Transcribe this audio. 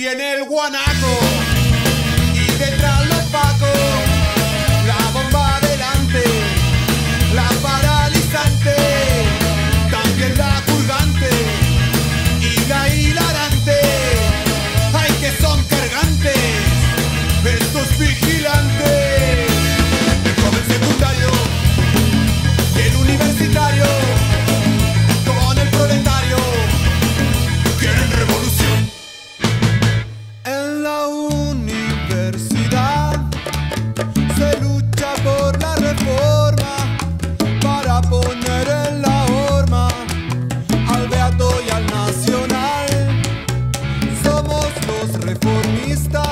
viene el guaná. los reformistas.